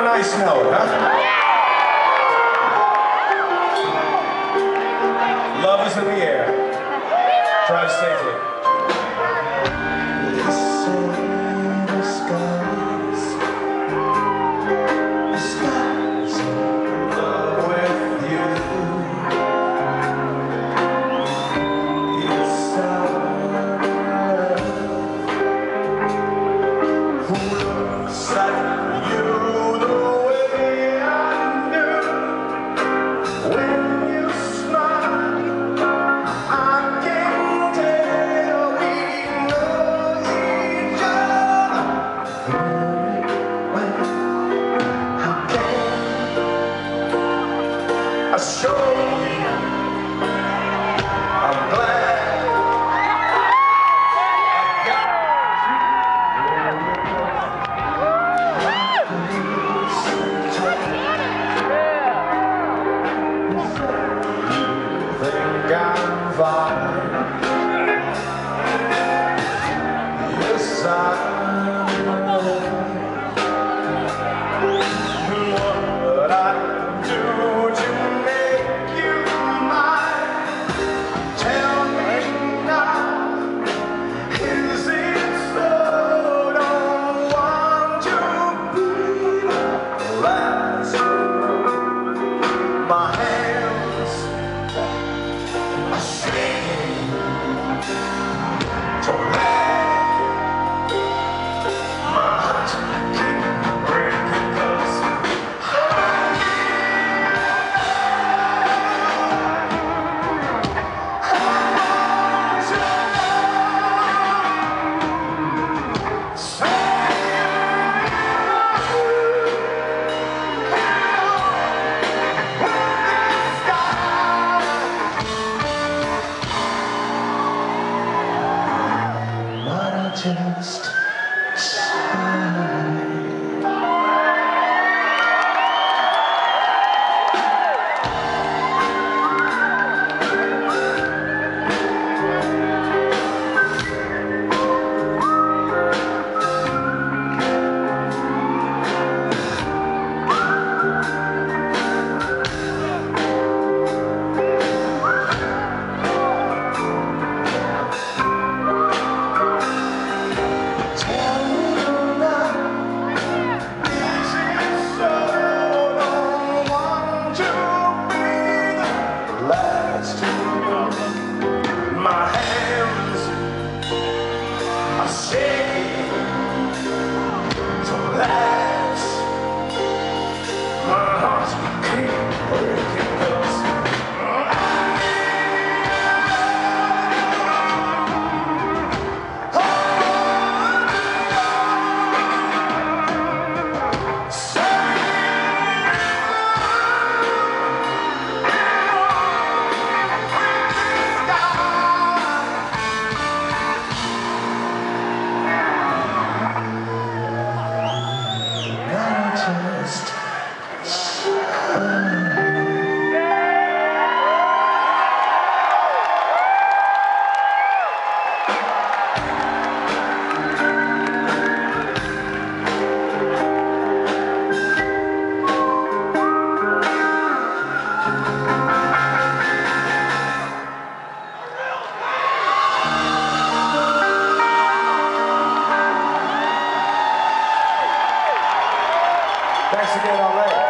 a nice note, huh? Love is in the air. Drive safely. past. My hand. Thanks again, LA.